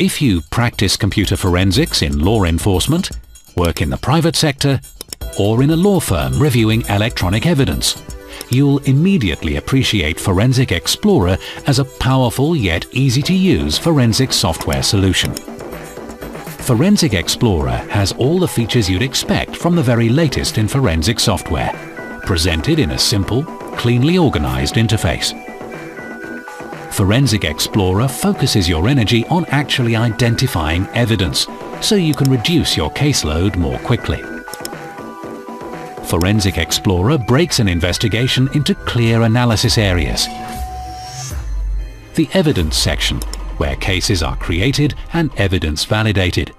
If you practice computer forensics in law enforcement, work in the private sector, or in a law firm reviewing electronic evidence, you'll immediately appreciate Forensic Explorer as a powerful yet easy-to-use forensic software solution. Forensic Explorer has all the features you'd expect from the very latest in forensic software, presented in a simple, cleanly organized interface. Forensic Explorer focuses your energy on actually identifying evidence, so you can reduce your caseload more quickly. Forensic Explorer breaks an investigation into clear analysis areas. The evidence section, where cases are created and evidence validated.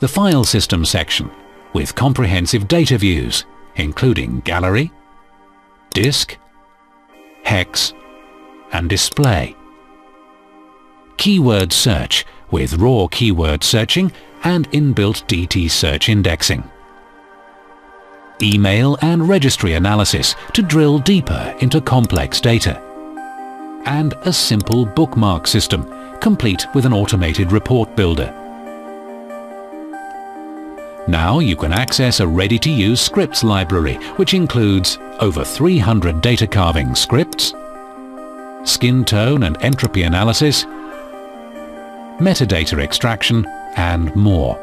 The file system section, with comprehensive data views, including gallery, disk, hex, and display. Keyword search, with raw keyword searching and inbuilt DTSearch indexing email and registry analysis to drill deeper into complex data, and a simple bookmark system, complete with an automated report builder. Now you can access a ready-to-use scripts library, which includes over 300 data carving scripts, skin tone and entropy analysis, metadata extraction, and more.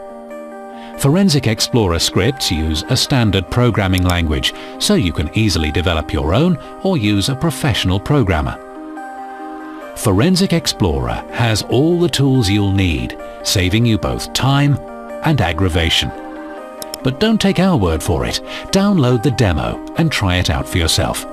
Forensic Explorer scripts use a standard programming language, so you can easily develop your own or use a professional programmer. Forensic Explorer has all the tools you'll need, saving you both time and aggravation. But don't take our word for it. Download the demo and try it out for yourself.